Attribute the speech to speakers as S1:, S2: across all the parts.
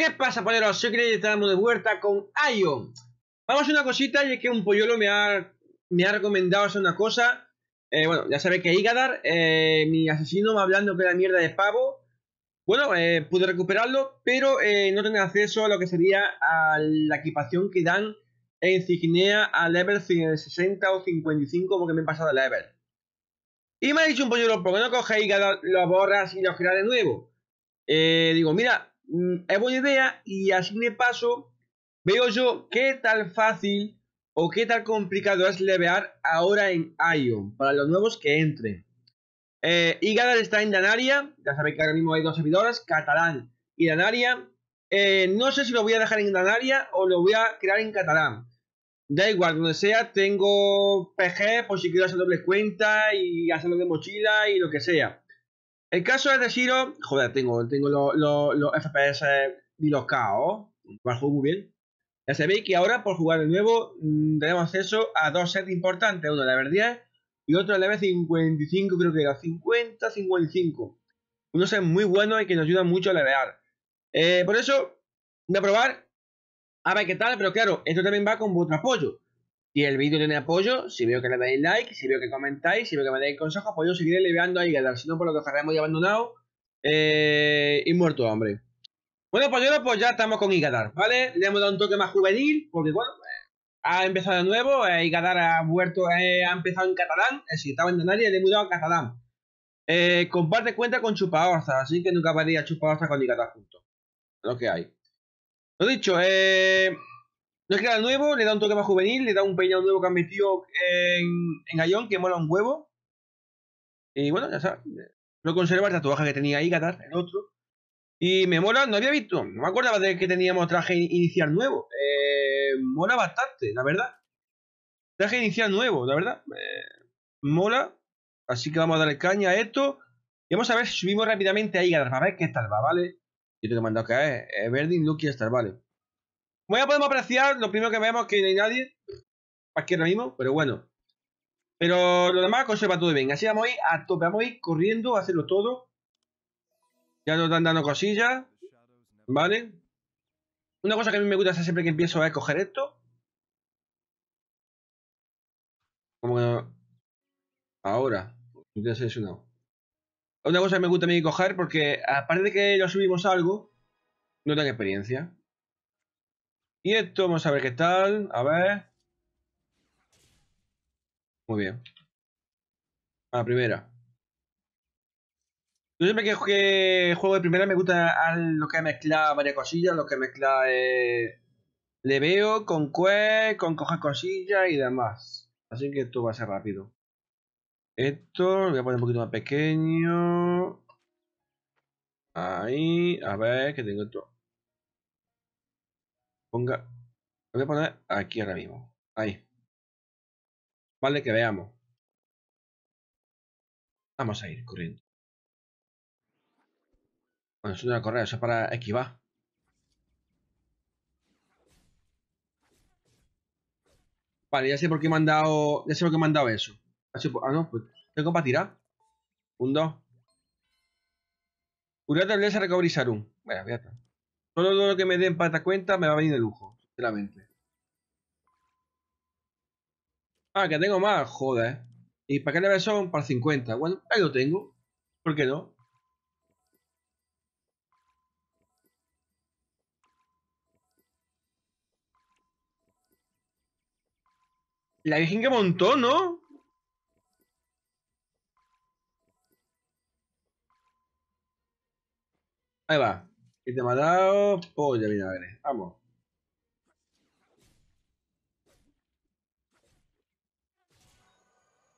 S1: ¿Qué pasa, poneros? Soy y estamos de vuelta con Ion. Vamos a una cosita y es que un polluelo me ha, me ha recomendado hacer una cosa. Eh, bueno, ya sabéis que Igadar, eh, mi asesino, me hablando que era mierda de pavo. Bueno, eh, pude recuperarlo, pero no tenía acceso a lo que sería a la equipación que dan en Cignea a level 60 o 55 porque me he pasado de level. Y me ha dicho un polluelo, ¿por qué no Igadar, lo borras y lo creas de nuevo? digo, mira, Mm, es buena idea y así me paso veo yo qué tal fácil o qué tal complicado es levear ahora en Ion para los nuevos que entren. Eh, Igadar está en Danaria, ya sabéis que ahora mismo hay dos servidores, catalán y Danaria. Eh, no sé si lo voy a dejar en Danaria o lo voy a crear en catalán. Da igual, donde sea, tengo PG por si quiero hacer doble cuenta y hacerlo de mochila y lo que sea. El caso es de Shiro, joder, tengo, tengo los, FPS y los KO, para juego muy bien. Ya sabéis que ahora por jugar de nuevo mm, tenemos acceso a dos sets importantes, uno de level 10 y otro de level 55, creo que era 50, 55. Uno set muy bueno y que nos ayuda mucho a levear. Eh, por eso, voy a probar a ver qué tal, pero claro, esto también va con vuestro apoyo. Si el vídeo tiene apoyo, si veo que le dais like, si veo que comentáis, si veo que me dais consejos, pues yo seguiré leveando a Igadar. Si no, por lo que dejaremos ya abandonado eh, y muerto hambre. Bueno, pues yo pues ya estamos con Igadar, ¿vale? Le hemos dado un toque más juvenil, porque bueno, eh, ha empezado de nuevo, eh, Igadar ha vuelto, eh, ha empezado en catalán, si estaba en Danaria le he mudado a catalán. comparte cuenta con Chupaorza, así que nunca varía Chupaorza con Igadar juntos. Lo que hay. Lo dicho, eh... No es que era nuevo, le da un toque más juvenil, le da un peinado nuevo que han metido en, en Ayón, que mola un huevo. Y bueno, ya sabes. No conserva el tatuaje que tenía ahí, Gatar, el otro. Y me mola, no había visto, no me acordaba de que teníamos traje inicial nuevo. Eh, mola bastante, la verdad. Traje inicial nuevo, la verdad. Eh, mola. Así que vamos a darle caña a esto. Y vamos a ver si subimos rápidamente ahí, Gatar, para ver qué tal va, ¿vale? Yo te he mandado que es Verdin, Lucky, estar, ¿vale? Bueno, ya podemos apreciar, lo primero que vemos que no hay nadie. Aquí ahora mismo, pero bueno. Pero lo demás conserva todo bien. Así vamos a ir a tope, vamos a ir corriendo a hacerlo todo. Ya nos están dando cosillas. ¿Vale? Una cosa que a mí me gusta hacer siempre que empiezo es coger esto. Como que Ahora. No seleccionado. Una cosa que me gusta a mí coger porque aparte de que lo subimos algo, no tengo experiencia. Y esto, vamos a ver qué tal. A ver. Muy bien. A la primera. Yo siempre que, juego de primera me gusta lo que mezcla varias cosillas, lo que mezcla eh, le veo con quest, con coger cosillas y demás. Así que esto va a ser rápido. Esto lo voy a poner un poquito más pequeño. Ahí, a ver, que tengo esto. Ponga. Lo voy a poner aquí ahora mismo. Ahí. Vale, que veamos. Vamos a ir corriendo. Bueno, es correr, eso es para esquivar. Vale, ya sé por qué me han dado. Ya sé por qué me han dado eso. Ah, no, pues tengo para tirar. Un 2. Curate el recovery Sarum. Bueno, ya está. Todo lo que me den para esta cuenta me va a venir de lujo, sinceramente. Ah, que tengo más, joder. ¿Y para qué level son? Para 50. Bueno, ahí lo tengo. ¿Por qué no? La Virgen que montó, ¿no? Ahí va. Y te me ha dado polla vinagre. Vamos.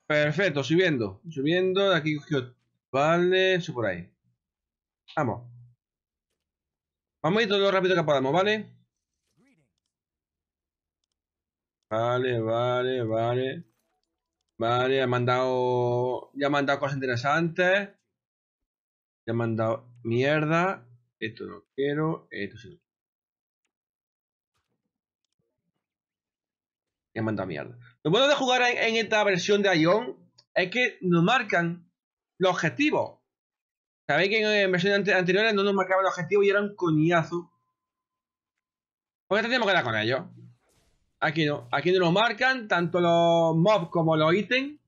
S1: Perfecto, subiendo. Subiendo, de aquí cogió. Vale, eso por ahí. Vamos. Vamos a ir todo lo rápido que podamos, ¿vale? Vale, vale, vale. Vale, ha mandado. Ya ha mandado cosas interesantes. Ya ha mandado mierda. Esto no quiero, esto sí. Me han mandado mierda. Lo bueno de jugar en, esta versión de Ion es que nos marcan los objetivos. Sabéis que en, versiones anteriores no nos marcaban los objetivos y era un coñazo Porque tenemos que dar con ellos. Aquí no. Aquí no lo marcan, tanto los mobs como los ítems.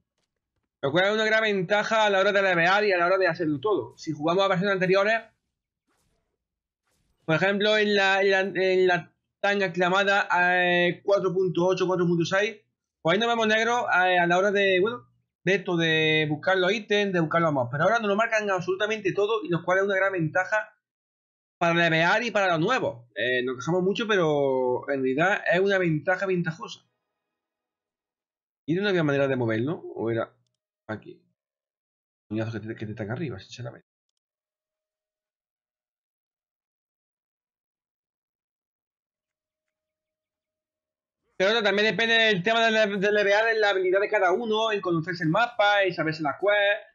S1: Lo cual es una gran ventaja a la hora de levear y a la hora de hacerlo todo. Si jugamos a versiones anteriores, por ejemplo, en la, en la, tan aclamada 4.8, 4.6, pues ahí nos vemos negro eh, a, la hora de, bueno, de esto, de buscar los ítems, de buscar los mobs. Pero ahora nos lo marcan absolutamente todo y lo cual es una gran ventaja para levear y para los nuevos. Eh, nos quejamos mucho, pero en realidad es una ventaja ventajosa. ¿Y no había manera de moverlo? ¿O era aquí? que te, que te están arriba, sinceramente. Pero también depende del tema de, de levear en la habilidad de cada uno, en conocerse el mapa, y saberse la quest,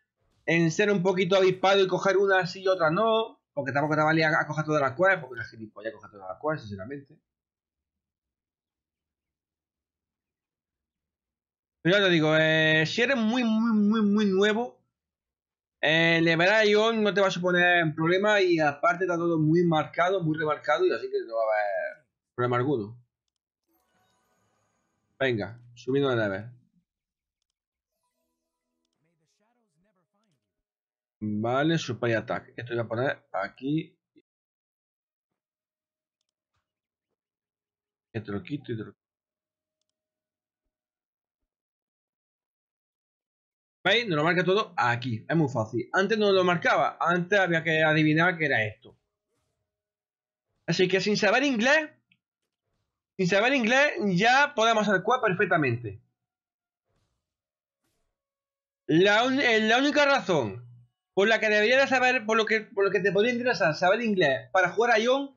S1: en ser un poquito avispado y coger una sí y otra no. Porque tampoco te valía a coger todas las quests, porque la gilipollas coger todas las quests, sinceramente. Pero ya te digo, eh, si eres muy, muy, muy, muy nuevo, eh, a Ion no te va a suponer problema y aparte está todo muy marcado, muy remarcado y así que no va a haber problema alguno. Venga, subiendo de level. Vale, Super Attack. Esto voy a poner aquí. Esto lo quito y lo ¿Veis? Nos lo marca todo aquí. Es muy fácil. Antes no lo marcaba. Antes había que adivinar que era esto. Así que sin saber inglés, sin saber inglés, ya podemos hacer cuál perfectamente. La, la única razón por la que deberías saber, por lo que, por lo que te podría interesar saber inglés para jugar a Ion,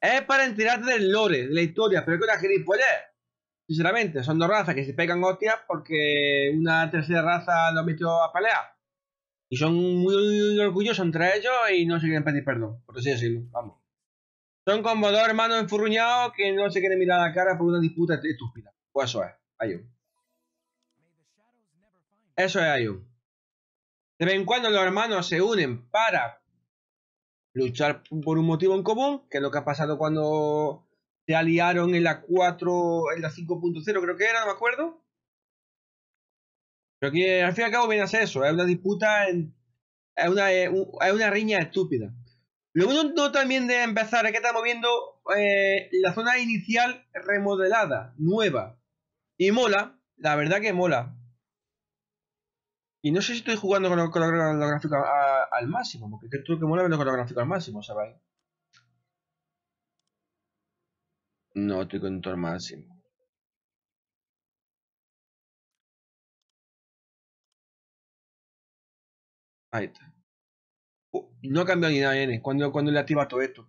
S1: es para enterarte del lore, de la historia, pero que una gilipollas. Sinceramente, son dos razas que se pegan hostias porque una tercera raza los metió a pelear. Y son muy orgullosos entre ellos y no se quieren pedir perdón, por así decirlo, vamos. Son como dos hermanos enfurruñados que no se quieren mirar la cara por una disputa estúpida. Pues eso es, Ayun. Eso es Ayun. De vez en cuando los hermanos se unen para luchar por un motivo en común, que es lo que ha pasado cuando se aliaron en la 4, en la 5.0 creo que era, no me acuerdo. Pero que al fin y al cabo viene a ser eso, es una disputa, es, una, es una riña estúpida. Lo bueno también de empezar es que estamos viendo eh, la zona inicial remodelada, nueva. Y mola, la verdad que mola. Y no sé si estoy jugando con, los gráficos al máximo, porque creo que mola verlo con los gráficos al máximo, ¿sabéis? No estoy con todo al máximo. Ahí está. No ha cambiado ni nada, N. Cuando, cuando le activa todo esto.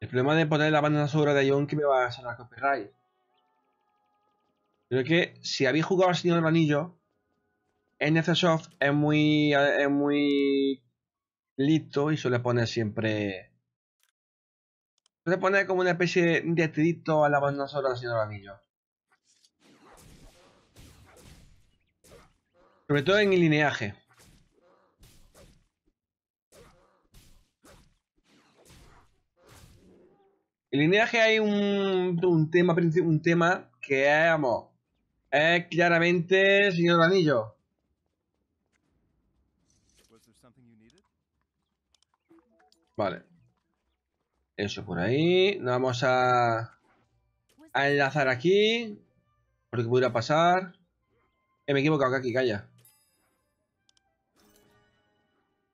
S1: El problema de poner la banda sonora de Ion que me va a sonar copyright. Creo que si habéis jugado al Señor del Anillo, NCSoft es muy, es muy listo y suele poner siempre. Suele poner como una especie de trito a la banda sonora del Señor Anillo. Sobre todo en el lineaje. el lineaje hay un, un tema un tema que es, vamos, es claramente Señor Anillo. Vale. Eso por ahí. Nos vamos a, a enlazar aquí. Porque pudiera pasar. Eh, me he equivocado aquí, calla.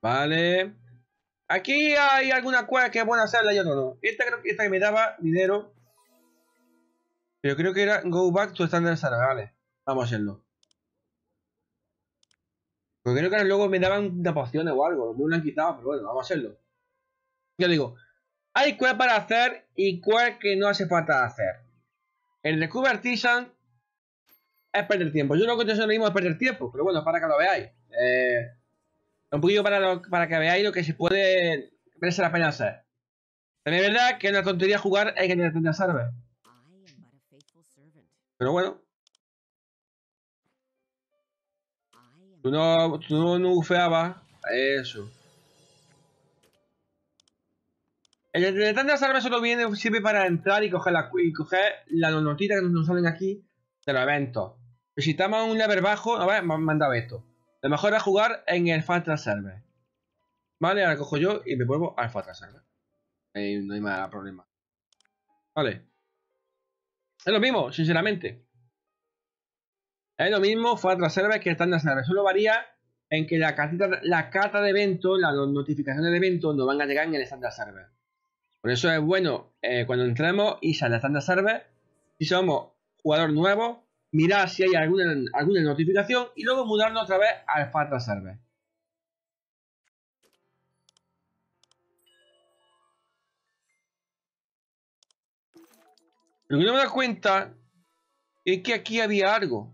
S1: Vale. Aquí hay alguna cueva que es buena hacerla, yo no, no. Esta creo que esta que me daba dinero. Pero creo que era Go Back to Standard Vale, vamos a hacerlo. Porque creo que luego me daban una poción o algo. Me lo han quitado, pero bueno, vamos a hacerlo. Yo digo, hay cuevas para hacer y cuevas que no hace falta hacer. El de Cuba Artisan es perder tiempo. Yo creo que eso mismo es perder tiempo, pero bueno, para que lo veáis. Eh, un poquito para, para que veáis lo que se puede merece la pena hacer. También es verdad que es una tontería jugar hay que tener a Pero bueno, Tú no, tú no. Eso. El de tanta salva solo viene, sirve para entrar y coger, la, y coger las notitas que nos salen aquí de los eventos. Pero si estamos en un level bajo, a ver, me mandado esto. Lo mejor es jugar en el Fatra Server. Vale, ahora cojo yo y me vuelvo al Fatra Server. Ahí no hay más problema. Vale. Es lo mismo, sinceramente. Es lo mismo Fatra Server que Standard Server. Solo varía en que la, la carta de evento, las notificaciones de evento no van a llegar en el Standard Server. Por eso es bueno eh, cuando entremos y sale Standard Server, si somos jugador nuevo, mirar si hay alguna, alguna notificación y luego mudarnos otra vez al Fatra Server. Lo que no me da cuenta es que aquí había algo.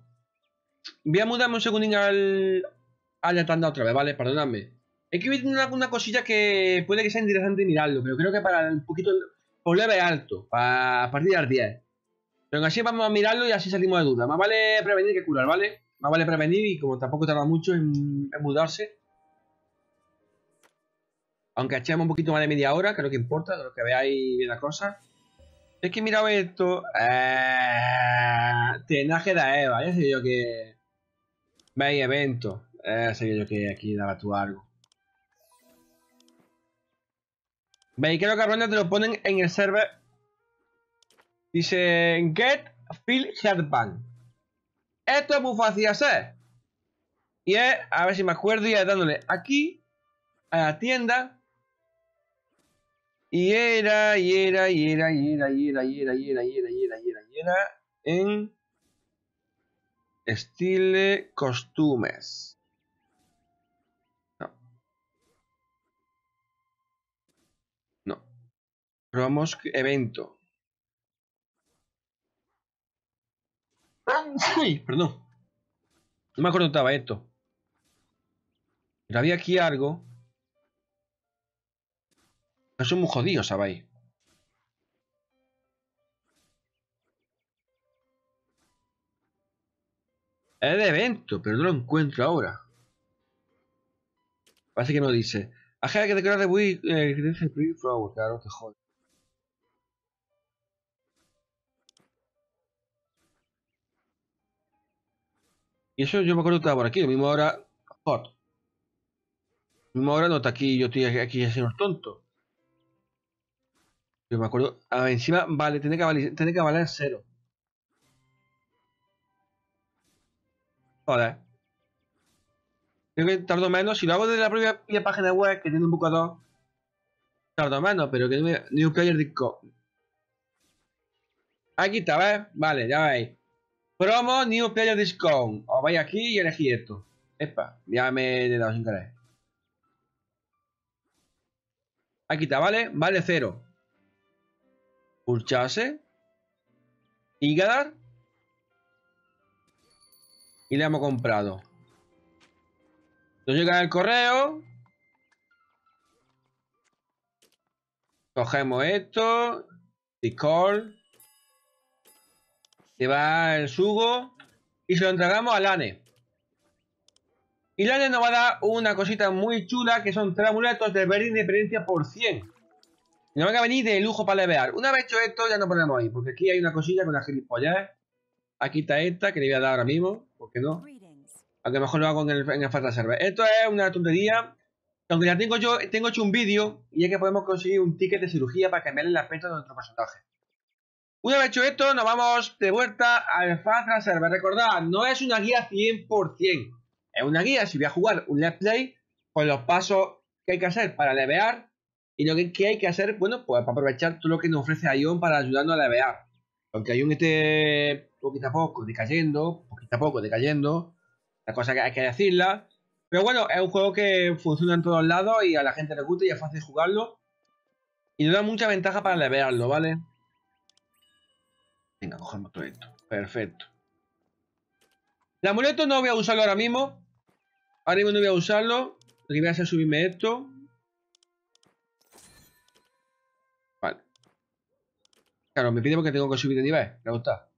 S1: Voy a mudarme un segundín al, al tanda otra vez, ¿vale? Perdonadme. Es que viene una, cosilla que puede que sea interesante mirarlo, pero creo que para un poquito por leve alto, para a partir de las 10. Pero así vamos a mirarlo y así salimos de duda. Más vale prevenir que curar, ¿vale? Más vale prevenir y como tampoco tarda mucho en, mudarse. Aunque echemos un poquito más de media hora, que es lo que importa, lo que veáis bien la cosa. Es que mirado esto. Eh, tenaje de Eva, ya sé yo que. Veis evento. Eh, yo que aquí daba tú algo. Veis que los cabrones te lo ponen en el server. Dice Get Fill Headband. Esto es muy fácil de hacer. Y es, a ver si me acuerdo, y es dándole aquí a la tienda. Y era, y era, y era, y era, y era, y era, y era, y era, y era, y era, y era, en Stile Costumes. Probamos evento. Perdón. No me acuerdo estaba esto. Pero había aquí algo. Son muy jodidos, ¿sabéis? Es de evento, pero no lo encuentro ahora. Parece que no dice. Ajá, que decorar de Wii. Eh, Flower, claro, que joder. Y eso yo me acuerdo que estaba por aquí, lo mismo ahora. Hot. Lo mismo ahora no está aquí, yo estoy aquí haciendo tonto. Yo me acuerdo. Ah, encima, vale, tiene que valer, tiene que valer cero. Joder. Creo que tardo menos. Si lo hago desde la propia página web, que tiene un buscador, tardo menos, pero que no me. New Player Disco. Aquí está, ¿ves? Vale, ya veis. Promo New Player Discount. Os vais aquí y elegí esto. Epa, ya me he dado sin querer. Aquí está, ¿vale? Vale cero. Pulchase. Igadar. Y le hemos comprado. Nos llega el correo. Cogemos esto. Discord. Se va el sugo. Y se lo entregamos a Lane. Y Lane nos va a dar una cosita muy chula que son tres amuletos de verde independencia por 100. Y nos van a venir de lujo para levear. Una vez hecho esto, ya no ponemos ahí. Porque aquí hay una cosilla con la gilipollas. Aquí está esta, que le voy a dar ahora mismo. ¿Por qué no? Aunque mejor lo hago en el, en el Server. Esto es una tontería. Aunque ya tengo yo, tengo hecho un vídeo. Y es que podemos conseguir un ticket de cirugía para cambiar el aspecto de nuestro personaje. Una vez hecho esto, nos vamos de vuelta al Fatra Server. Recordad, no es una guía 100%. Es una guía si voy a jugar un Let's Play con los pasos que hay que hacer para levear y lo que, hay que hacer, bueno, pues para aprovechar todo lo que nos ofrece Ion para ayudarnos a levear. Aunque Ion esté poquito a poco decayendo, poquito a poco decayendo, la cosa que hay que decirla. Pero bueno, es un juego que funciona en todos lados y a la gente le gusta y es fácil jugarlo. Y nos da mucha ventaja para levearlo, ¿vale? Venga, cogemos todo esto. Perfecto. El amuleto no voy a usarlo ahora mismo. Ahora mismo no voy a usarlo. Lo que voy a hacer es subirme esto. Claro, me pide porque tengo que subir de nivel. Me gusta.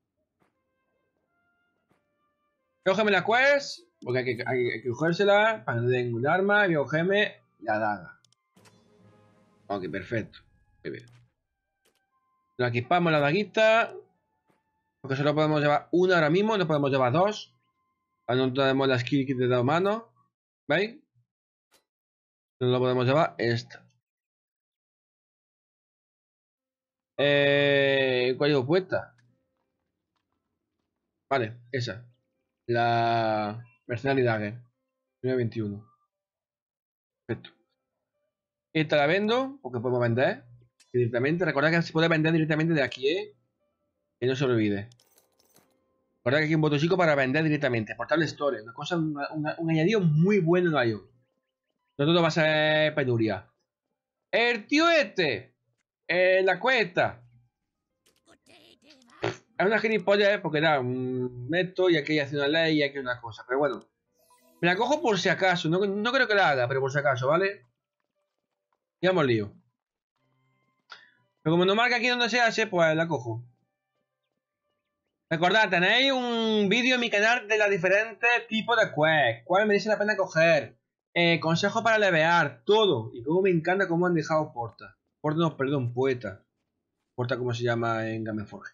S1: Cógeme la quest. Porque hay que, hay, que cogérsela para que no den un arma y cogerme la daga. Ok, perfecto. Muy bien. Nos equipamos la daguita. Porque solo podemos llevar una ahora mismo, no podemos llevar dos. No tenemos la skill kit de dado mano. ¿Veis? No lo podemos llevar esta. Eh, ¿Cuál llevo puesta? Vale, esa. La Mercenary Dagger. 21. Perfecto. Esta la vendo, porque podemos vender directamente. Recordad que se puede vender directamente de aquí, ¿eh? Que no se olvide. Recordad que aquí un botón para vender directamente. Portable Store. Una cosa, un añadido muy bueno en IO. No todo va a ser penuria. El tío este. En la cuesta. Es una gilipollas, ¿eh? porque da un método y aquí hace una ley y aquí una cosa. Pero bueno. Me la cojo por si acaso. No, no creo que la haga, pero por si acaso, ¿vale? Ya hemos lío. Pero como no marca aquí donde se hace, pues la cojo. Recordad, tenéis un vídeo en mi canal de los diferentes tipos de quests. ¿Cuál merece la pena coger? Eh, consejos para levear, todo. Y como me encanta cómo han dejado Porta. Porta no, perdón, Poeta. Porta como se llama en Gameforge.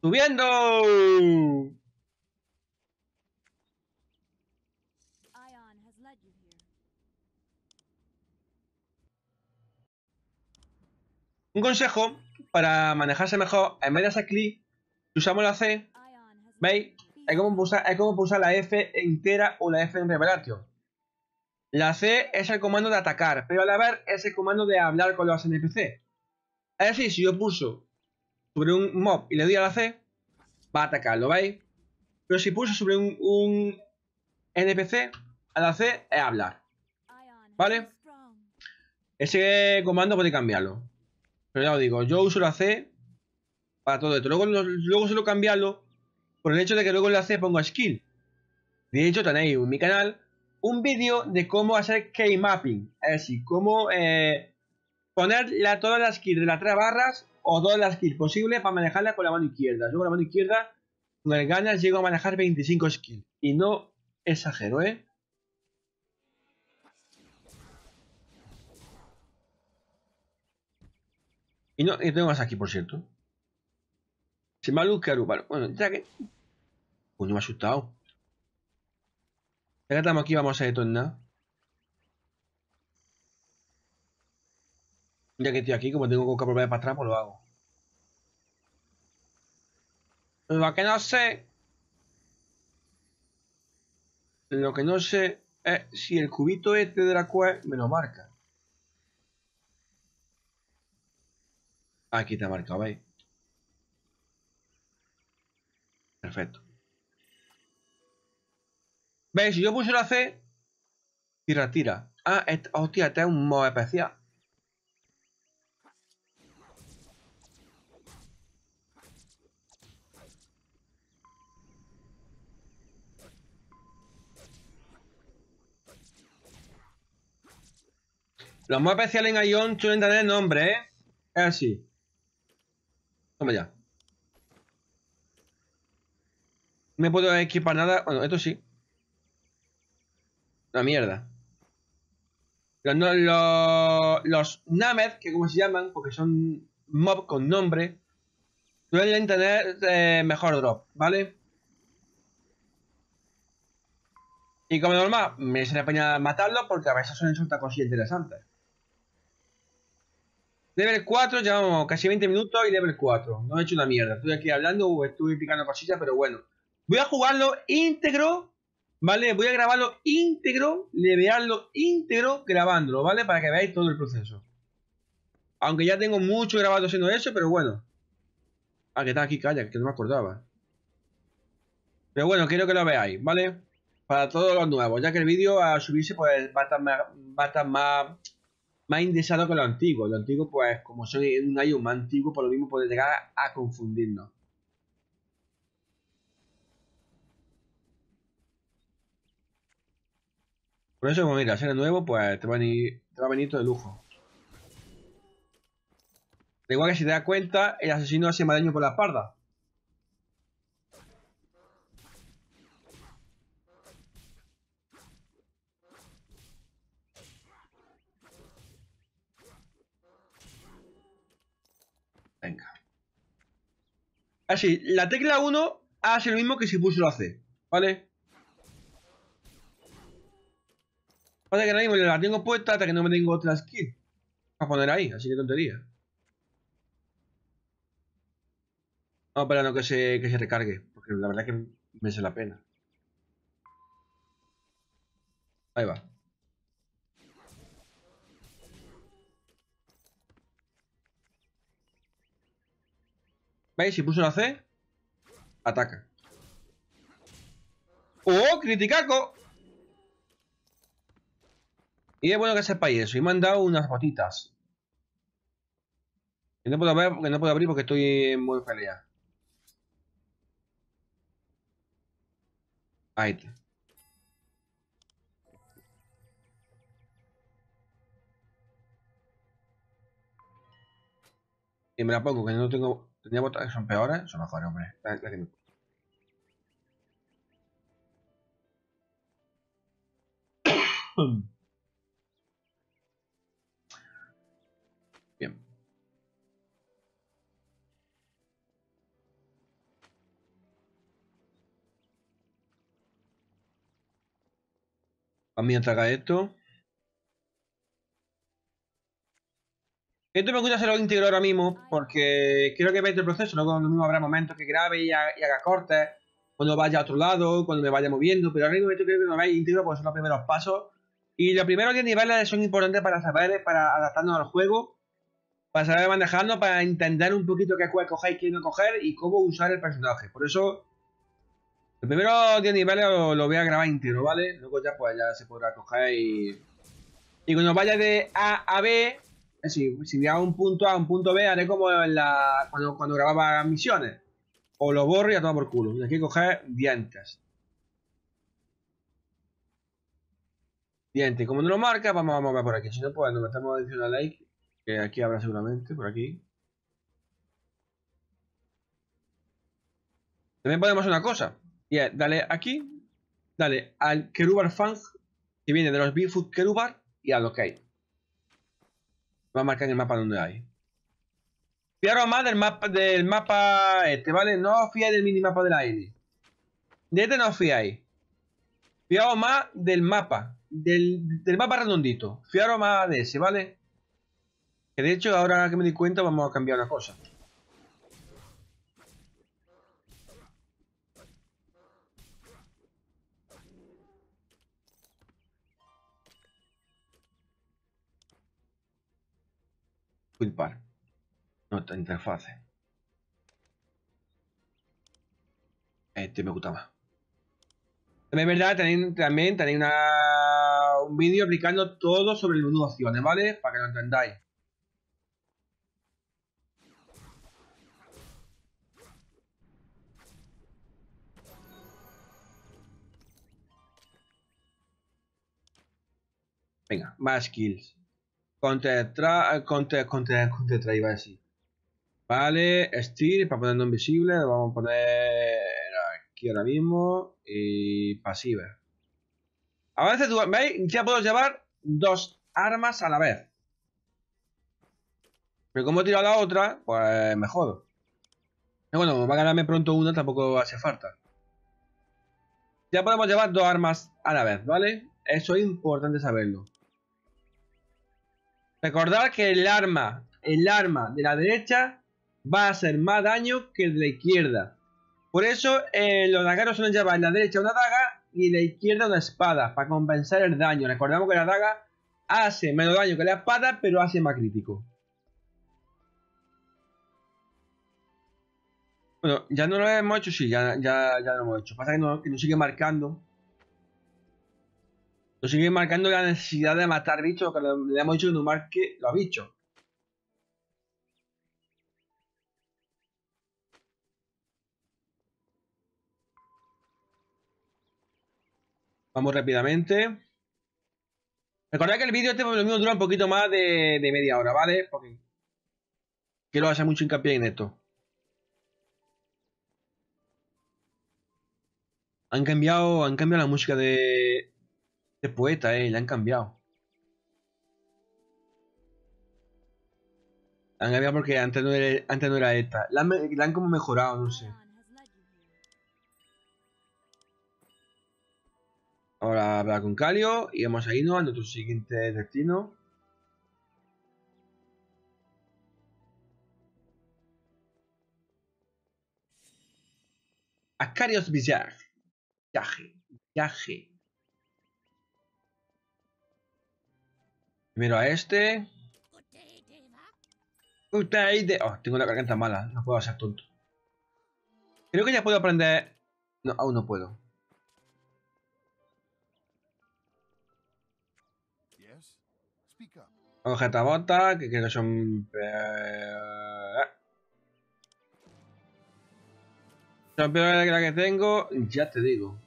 S1: ¡Subiendo! Un consejo para manejarse mejor, en vez de hacer clic, usamos la C, ¿veis? Es como, pulsar, la F entera o la F en Revelation. La C es el comando de atacar, pero la vez es el comando de hablar con los NPC. Es decir, si yo pulso sobre un mob y le doy a la C, va a atacarlo, ¿veis? Pero si pulso sobre un, un NPC, a la C es hablar. ¿Vale? Ese comando puede cambiarlo. Pero ya os digo, yo uso la C para todo esto. Luego, luego suelo cambiarlo por el hecho de que luego la C pongo skill. De hecho, tenéis en mi canal un vídeo de cómo hacer key mapping. Es decir, cómo eh, poner todas las skills de las tres barras o todas las skills posibles para manejarla con la mano izquierda. Yo con la mano izquierda, con el ganas, llego a manejar 25 skills. Y no exagero, ¿eh? Y no, y tengo más aquí, por cierto. Me ha Bueno, ya que... Uy, me ha asustado. Ya que estamos aquí, vamos a detornar. Ya que estoy aquí, como tengo que volver para atrás, pues lo hago. Lo que no sé... Lo que no sé es si el cubito este de la cual me lo marca. Aquí te ha marcado, ¿veis? Perfecto. ¿Veis? Si yo puse la C, tira, tira. Ah, hostia, este es un modo especial. Los modos especiales en Ion suelen tener nombre, ¿eh? Es así. Toma ya. No me puedo equipar nada. Bueno, esto sí. La mierda. Los, los, los Named, que como se llaman, porque son mob con nombre, suelen tener eh, mejor drop, ¿vale? Y como normal, me se le pena matarlo porque a veces son soltar cosillas interesantes. Level 4, llevamos casi 20 minutos y level 4. No he hecho una mierda. Estoy aquí hablando o estuve picando cosillas, pero bueno. Voy a jugarlo íntegro, ¿vale? Voy a grabarlo íntegro, levearlo íntegro grabándolo, ¿vale? Para que veáis todo el proceso. Aunque ya tengo mucho grabado haciendo eso, pero bueno. Ah, que está aquí, calla, que no me acordaba. Pero bueno, quiero que lo veáis, ¿vale? Para todos los nuevos, ya que el vídeo a subirse pues va a estar más, va a estar más más indesado que lo antiguo. Lo antiguo, pues, como soy un año más antiguo, por lo mismo puede llegar a confundirnos. Por eso, como mira, ser nuevo, pues te va, a venir, te va a venir todo de lujo. Da igual que si te das cuenta, el asesino hace más daño por la espalda. Así, la tecla 1 hace lo mismo que si pulso la C, ¿vale? Pasa que ahora mismo la tengo puesta hasta que no me tengo otra skill. A poner ahí, así que tontería. Vamos esperando que se, que se recargue, porque la verdad que merece la pena. Ahí va. ¿Veis? Si puso la C, ataca. ¡Oh! ¡Criticaco! Y es bueno que sepáis eso. Y me han dado unas botitas. Que no puedo ver, porque no puedo abrir porque estoy en buena pelea. Ahí está. Y me la pongo, que no tengo... Tenía botas que son peores, son mejores, hombre. La, la que me... Bien. A mí ataca esto. Esto me gusta hacerlo íntegro ahora mismo porque quiero que veáis el proceso. Luego lo mismo habrá momentos que grabe y haga, y cortes cuando vaya a otro lado, cuando me vaya moviendo. Pero ahora mismo esto quiero que lo veáis íntegro porque son los primeros pasos. Y los primeros 10 niveles son importantes para saber, para adaptarnos al juego, para saber manejarnos, para entender un poquito qué juego coger y qué no coger y cómo usar el personaje. Por eso, los primeros 10 niveles lo, voy a grabar íntegro, ¿vale? Luego ya pues ya se podrá coger y... Y cuando vaya de A a B, si, si voy a un punto A a un punto B, haré como cuando, cuando grababa misiones. O lo borro y a tomar por culo. Y aquí coger dientes. Dientes. Como no lo marca, vamos, a ver por aquí. Si no, pues nos metemos adicional like. Que aquí habrá seguramente, por aquí. También podemos hacer una cosa. Y es, dale aquí. Dale al Kerubar Fang. Que viene de los Bigfoot Kerubar. Y al OK. Va a marcar en el mapa donde hay. Fiaros más del mapa, del mapa este, ¿vale? No os fiáis del minimapa de la N. De este no os fiáis. Fiaros más del mapa. Del, del mapa redondito. Fiaros más de ese, ¿vale? Que de hecho, ahora que me di cuenta, vamos a cambiar una cosa. Quilpar. Nota interfaz. Este me gusta más. También es verdad, tenéis, también tenéis una, un vídeo explicando todo sobre el menú de opciones, ¿vale? Para que lo entendáis. Venga, más skills. Contra, contra, contra, contra iba a decir. Vale, Steel para ponerlo invisible, lo vamos a poner aquí ahora mismo. Y pasiva. A veces, ¿veis? Ya puedo llevar dos armas a la vez. Pero como he tirado la otra, pues mejor. Bueno, va a ganarme pronto una, tampoco hace falta. Ya podemos llevar dos armas a la vez, ¿vale? Eso es importante saberlo. Recordad que el arma, el arma de la derecha va a hacer más daño que el de la izquierda. Por eso eh, los dagaros suelen llevar en la derecha una daga y en la izquierda una espada para compensar el daño. Recordamos que la daga hace menos daño que la espada, pero hace más crítico. Bueno, ya no lo hemos hecho, sí, ya, ya, lo hemos hecho. Pasa que, no, que nos sigue marcando nos sigue marcando la necesidad de matar bichos, que le hemos dicho que no marque los bichos. Vamos rápidamente. Recordad que el vídeo este lo mismo dura un poquito más de, de media hora, ¿vale? Porque quiero hacer mucho hincapié en esto. Han cambiado, han cambiado la música de, de poeta, eh, le han cambiado. Han cambiado porque antes no era, antes no era esta. La han, como mejorado, no sé. Ahora hablar con Calio y vamos a irnos a nuestro siguiente destino. Acarios Village. Viaje. Viaje. Primero a este. Oh, tengo la garganta mala. No puedo ser tonto. Creo que ya puedo aprender... No, aún no puedo. Ojeta bota, que creo que son... eh, Son peores que la que tengo, ya te digo.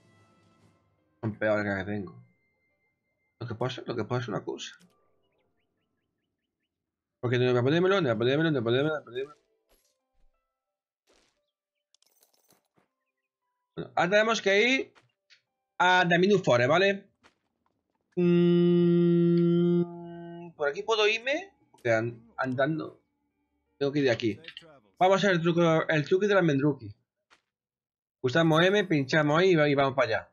S1: Son peores que la que tengo. Lo que pasa, lo que pasa es una cosa. Porque no a ponérmelo, no ponérmelo, no ponérmelo, ponérmelo. Bueno, ahora tenemos que ir a The Minu Forest, ¿vale? Mm, por aquí puedo irme. Porque an- andando. Tengo que ir de aquí. Vamos a hacer el truco, el truco del almendruki. Pulsamos M, pinchamos ahí y va- y vamos para allá.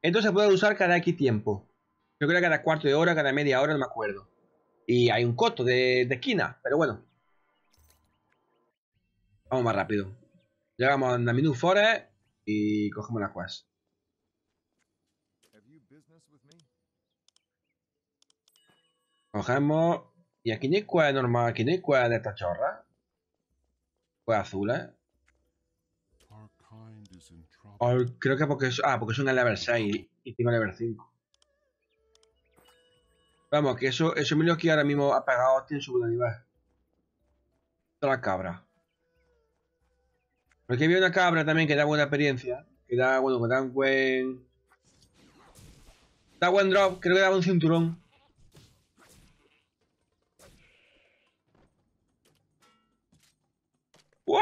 S1: Esto se puede usar cada X tiempo. Yo creo que cada cuarto de hora, cada media hora, no me acuerdo. Y hay un coto de, de esquina, pero bueno. Vamos más rápido. Llegamos a Naminu Forest y cogemos la quest. Cogemos. Y aquí no hay quest normal, aquí no hay quest de esta chorra. Quest azul, eh. Creo que porque, ah, porque son el level 6 y tengo level 5. Vamos, que eso, eso aquí ahora mismo ha pegado tiene su nivel. Toda la cabra. Porque había una cabra también que da buena experiencia. Que da, bueno, que da un buen. Da buen drop, creo que da un cinturón. ¡Wow!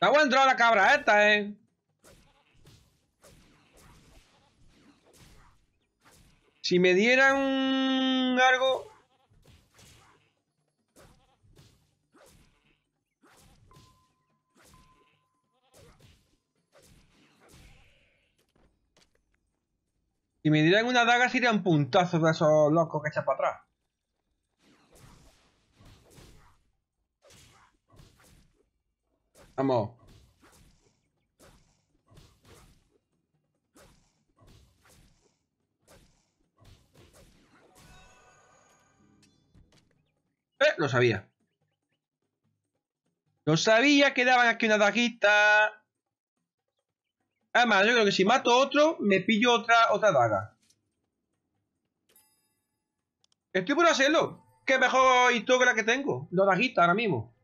S1: Da buen drop la cabra esta, eh. Si me dieran algo... Si me dieran una daga sería un puntazo de esos locos que echan para atrás. Vamos. Lo sabía. Lo sabía que daban aquí una daguita. Además, yo creo que si mato otro, me pillo otra, otra daga. Estoy por hacerlo. Que mejor historia que que tengo. La daguita ahora mismo.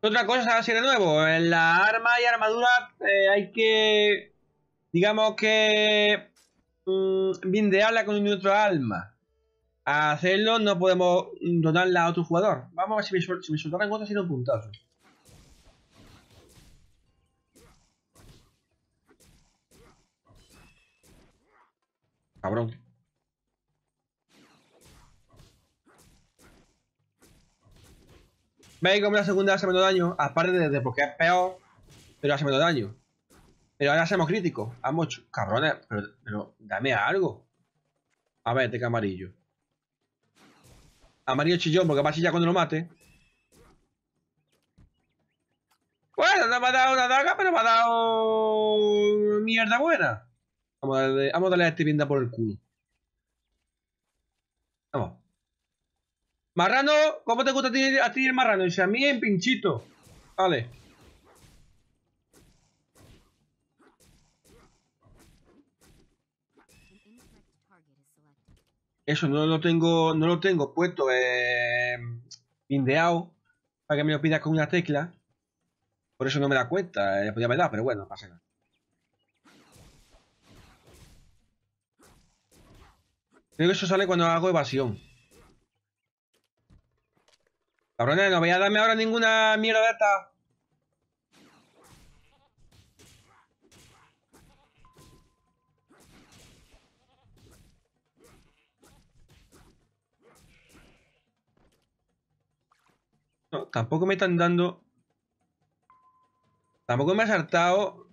S1: Otra cosa así de nuevo. En la arma y armadura eh, hay que. Digamos que. Mm, bindearla con nuestra alma. A hacerlo no podemos donarla a otro jugador. Vamos a ver si me, suel- si me soltaran un puntazo. Cabrón. ¿Veis cómo la segunda hace menos daño? Aparte de, de porque es peor, pero hace menos daño. Pero ahora hacemos críticos. Hecho- cabrones, pero, dame algo. A ver, este amarillo. Amarillo chillón, porque va a chillar cuando lo mate. Bueno, no me ha dado una daga, pero me ha dado mierda buena. Vamos a darle, a este pinta por el culo. Vamos. Marrano, ¿cómo te gusta a ti, a ti el marrano? Dice a mí en pinchito. Vale. Eso no lo tengo, no lo tengo puesto eh, para que me lo pida con una tecla. Por eso no me da cuenta. Eh, podía haber dado, pero bueno, no pasa nada. Creo que eso sale cuando hago evasión. Cabrones, no voy a darme ahora ninguna mierda de esta. Tampoco me están dando. Tampoco me ha saltado.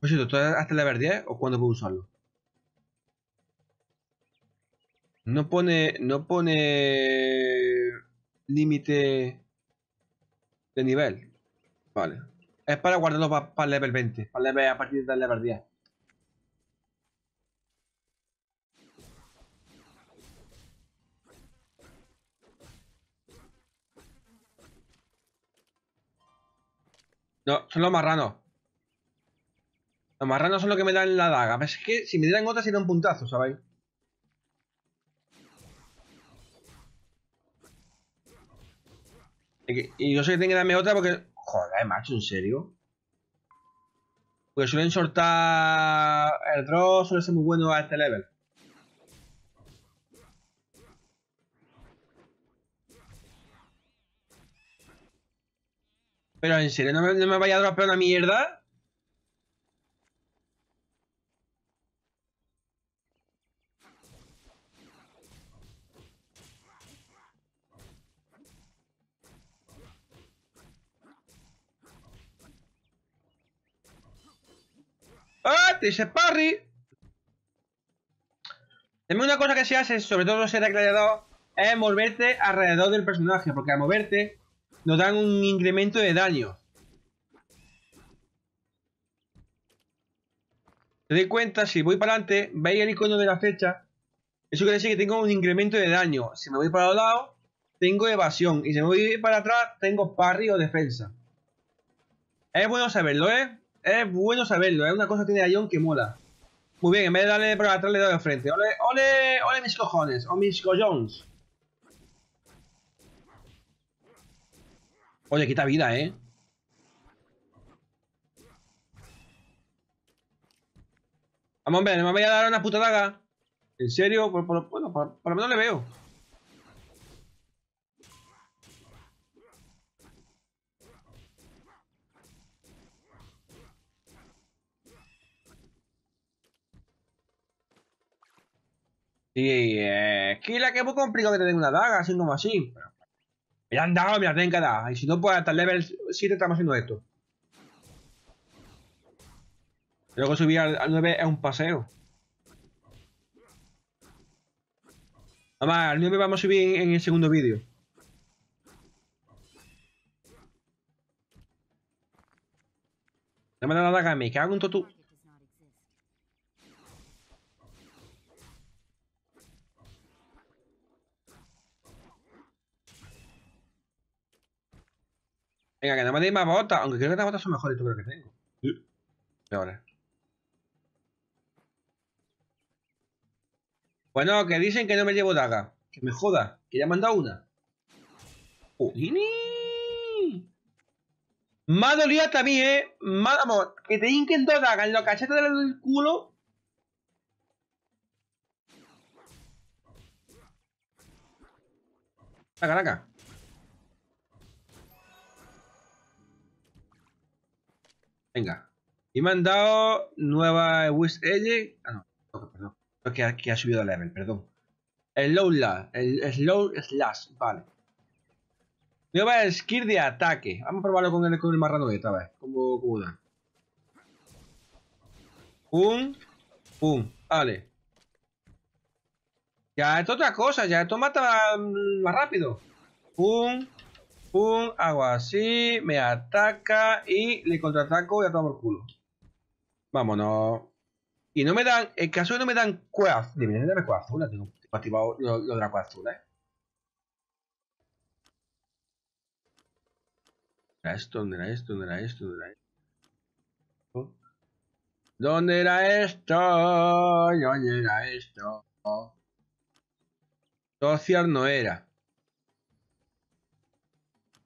S1: Pues esto, hasta el level 10 o cuándo puedo usarlo. No pone. No pone. Límite de nivel. Vale. Es para guardarlo para el level 20. Para el level a partir del level 10. No, son los marranos. Los marranos son los que me dan la daga. es que si me dieran otra sería un puntazo, ¿sabéis? Y yo sé que tengo que darme otra porque... Joder, macho, ¿en serio? Porque suelen soltar... El draw suele ser muy bueno a este level. Pero en serio, ¿no me, vaya a dropear una mierda? ¡Ah! ¡Te dice parry! Dime una cosa que se hace, sobre todo los seres gladiador, es moverte alrededor del personaje, porque al moverte nos dan un incremento de daño. Te doy cuenta, si voy para adelante, veis el icono de la flecha. Eso quiere decir que tengo un incremento de daño. Si me voy para los lados, tengo evasión. Y si me voy para atrás, tengo parry o defensa. Es bueno saberlo, ¿eh? Es bueno saberlo. Es una cosa que tiene Ion que mola. Muy bien, en vez de darle para atrás, le doy de frente. ¡Ole, ole, ole mis cojones! ¡O mis collons! Oye, quita vida, ¿eh? Vamos a ver, me voy a dar una puta daga. ¿En serio? Por, bueno, por, lo menos le veo. Sí, eh, es que la que es muy complicado que te den una daga, así como así. Me han dado, me la tienen que dar. Y si no, pues hasta el level 7 estamos haciendo esto. Luego subir al, 9 es un paseo. Vamos, al 9 vamos a subir en, el segundo vídeo. Dame la daga, me cago en todo tú. Venga, que no me deis más botas. Aunque creo que las botas son mejores, tú creo que tengo. Sí. Ahora. Bueno, que dicen que no me llevo daga. Que me joda. Que ya me han dado una. Más dolía también, eh. Más, vamos, que te hinquen dos dagas en los cachetes del culo. Acá, acá. Venga. Y me han dado nueva Wish Edge. Ah, no, perdón. Que ha, que ha subido el level, perdón. El low la, el slow slash, vale. Nueva skill de ataque. Vamos a probarlo con el, con el marrano esta vez. Como, como da. Pum, pum, vale. Ya esto es otra cosa, ya esto mata más rápido. Pum, Pum, hago así, me ataca y le contraataco y a tomar culo. Vámonos. Y no me dan, en caso de no me dan cueva, deberían darme cueva azul, tengo activado lo, de la cueva azul, ¿eh? ¿Era esto? ¿Dónde era esto? ¿Dónde era esto? ¿Dónde era esto? ¿Dónde era esto? ¿Dónde era esto? Social no era.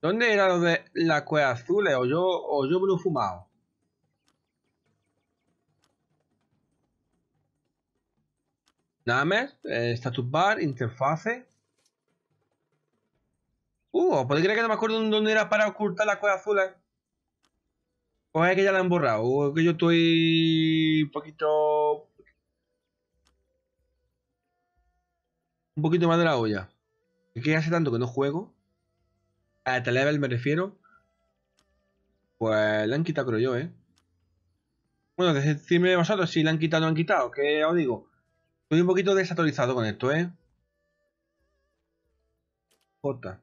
S1: ¿Dónde era lo de la cueva azul? O yo, o yo me lo he fumado. Más, eh, status bar, interfase. Uh, ¿podéis creer que no me acuerdo dónde era para ocultar la cueva azul? Eh? O es que ya la han borrado, o es que yo estoy un poquito... Un poquito más de la olla. Es que hace tanto que no juego. A este level me refiero. Pues le han quitado, creo yo, ¿eh? Bueno, decidme vosotros si le han quitado o no han quitado. Que os digo. Estoy un poquito desactualizado con esto, ¿eh? J.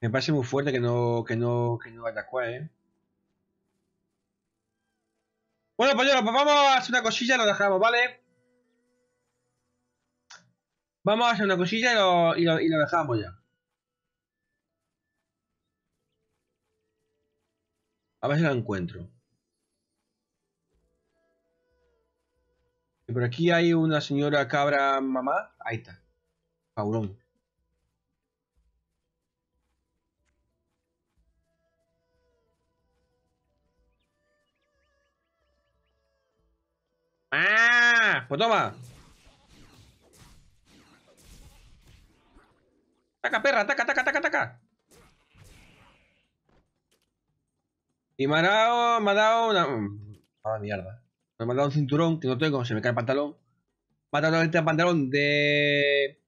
S1: Me parece muy fuerte que no, que no, que no vaya a ¿eh? Bueno, pues, yo, pues vamos a hacer una cosilla y lo dejamos, ¿vale? Vamos a hacer una cosilla y lo, y lo, dejamos ya. A ver si la encuentro. Y por aquí hay una señora cabra mamá. Ahí está. Cabrón. ¡Ah! Pues toma. Taca, perra, taca, taca, taca, taca. Y me ha dado, me ha dado una... Ah, mierda. Me ha dado un cinturón que no tengo, se me cae el pantalón. Me ha dado este pantalón de...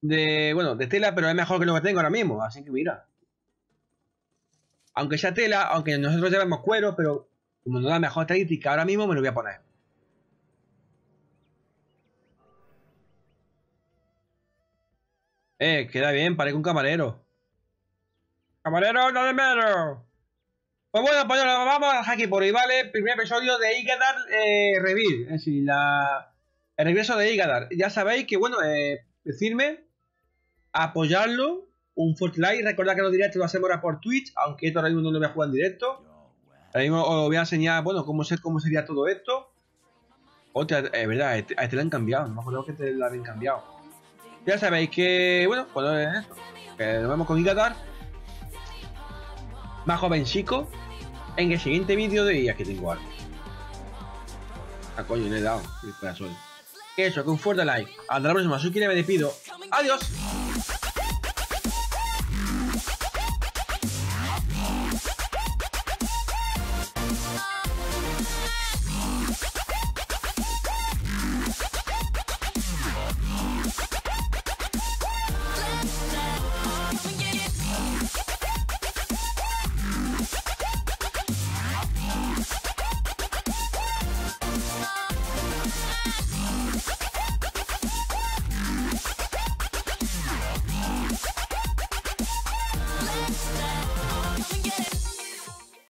S1: De... Bueno, de tela, pero es mejor que lo que tengo ahora mismo. Así que mira. Aunque sea tela, aunque nosotros llevamos cuero, pero como no da mejor estadística ahora mismo, me lo voy a poner. Eh, queda bien, parezco un camarero. Camarero, no de menos. Pues bueno, pues vamos aquí por ahí, ¿vale? Primer episodio de Igadar eh, Revir. Es decir, la... el regreso de Igadar. Ya sabéis que, bueno, eh, decirme, apoyarlo, un fuerte like. Recordad que los directos lo hacemos ahora por Twitch, aunque esto ahora mismo no lo voy a jugar en directo. Ahora mismo os voy a enseñar, bueno, cómo, sé, cómo sería todo esto. Otra, es verdad, a este, este lo han cambiado. No me acuerdo que te lo habían cambiado. Ya sabéis que, bueno, pues eso. Que nos vemos con Igadar. Más joven chico. En el siguiente vídeo de aquí tengo algo. Ah, coño, no he dado. Eso, que un fuerte like. Hasta la próxima. Soy quien me despido. Adiós.